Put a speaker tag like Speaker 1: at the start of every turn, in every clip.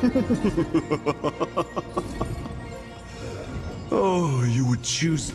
Speaker 1: oh, you would choose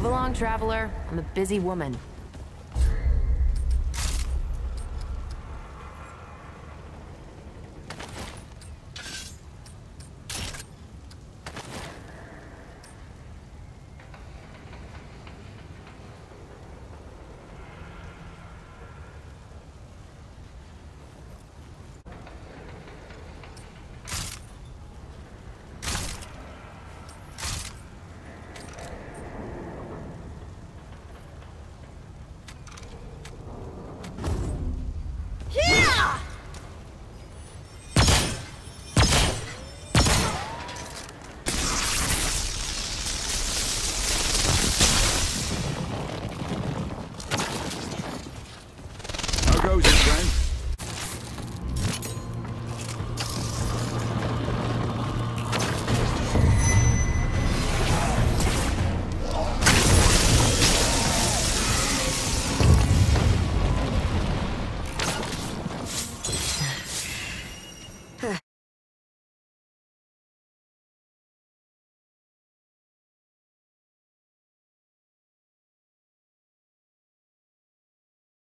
Speaker 2: Move along, traveler. I'm a busy woman.